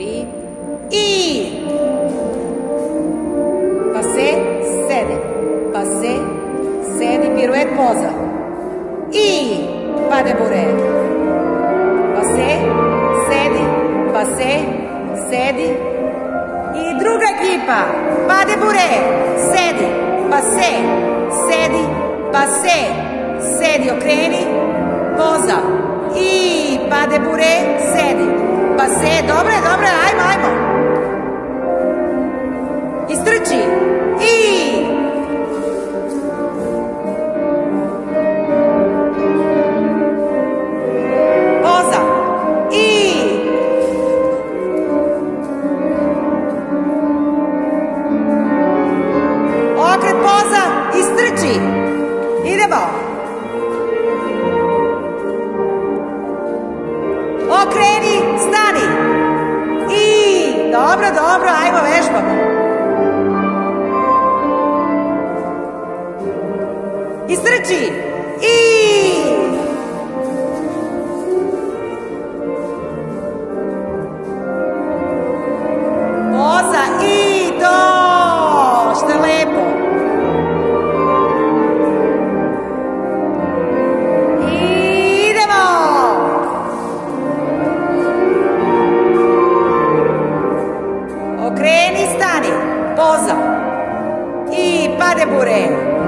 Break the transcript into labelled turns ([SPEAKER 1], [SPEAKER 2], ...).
[SPEAKER 1] sofrer e você cede, você cede pirué posa. e para boré. Você cede, você cede e druga equipa, para boré, cede, você cede, você cede o creme posa e para boré, cede. pa se, dobro je, dobro je, ajmo, ajmo. Istrči. I. Poza i to što je lepo. Idemo. Okreni. I pade.